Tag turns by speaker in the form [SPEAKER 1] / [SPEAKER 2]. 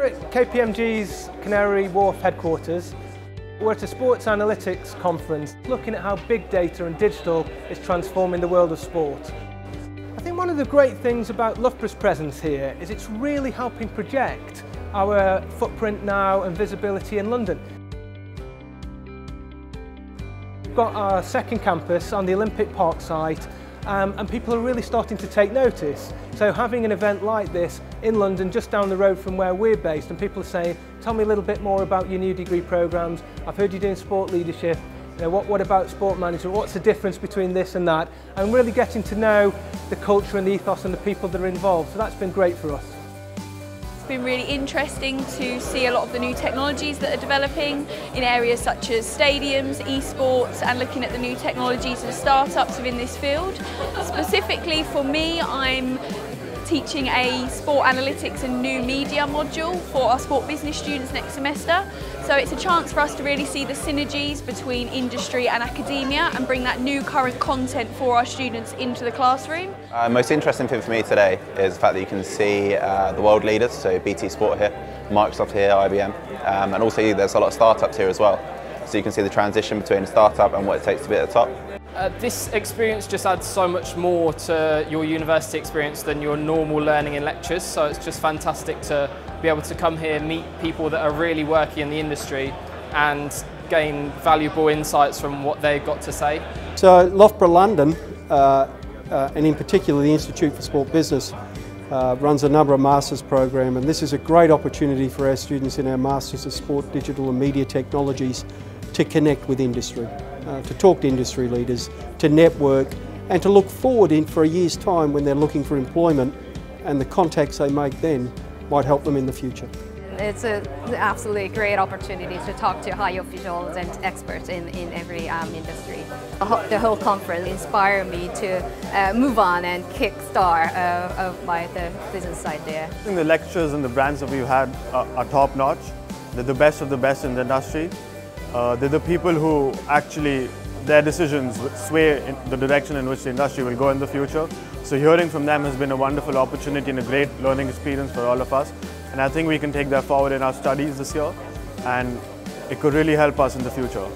[SPEAKER 1] We're at KPMG's Canary Wharf headquarters. We're at a sports analytics conference looking at how big data and digital is transforming the world of sport. I think one of the great things about Loughborough's presence here is it's really helping project our footprint now and visibility in London. We've got our second campus on the Olympic Park site um, and people are really starting to take notice. So having an event like this in London, just down the road from where we're based, and people are saying, tell me a little bit more about your new degree programmes, I've heard you're doing sport leadership, you know, what, what about sport management, what's the difference between this and that, and really getting to know the culture and the ethos and the people that are involved. So that's been great for us
[SPEAKER 2] been really interesting to see a lot of the new technologies that are developing in areas such as stadiums, esports and looking at the new technologies and startups within this field. Specifically for me, I'm teaching a sport analytics and new media module for our sport business students next semester. So it's a chance for us to really see the synergies between industry and academia and bring that new current content for our students into the classroom.
[SPEAKER 3] Uh, most interesting thing for me today is the fact that you can see uh, the world leaders, so BT Sport here, Microsoft here, IBM, um, and also there's a lot of startups here as well. So you can see the transition between a startup and what it takes to be at the top.
[SPEAKER 4] Uh, this experience just adds so much more to your university experience than your normal learning in lectures, so it's just fantastic to be able to come here, meet people that are really working in the industry and gain valuable insights from what they've got to say.
[SPEAKER 5] So Loughborough London, uh, uh, and in particular the Institute for Sport Business, uh, runs a number of masters program and this is a great opportunity for our students in our Masters of Sport, Digital and Media Technologies to connect with industry uh, to talk to industry leaders, to network, and to look forward in for a year's time when they're looking for employment and the contacts they make then might help them in the future.
[SPEAKER 6] It's an absolutely great opportunity to talk to high officials and experts in, in every um, industry. The whole conference inspired me to uh, move on and kickstart uh, of my the business side there.
[SPEAKER 7] I think the lectures and the brands that we've had are, are top notch. They're the best of the best in the industry. Uh, they're the people who actually, their decisions sway in the direction in which the industry will go in the future. So hearing from them has been a wonderful opportunity and a great learning experience for all of us. And I think we can take that forward in our studies this year and it could really help us in the future.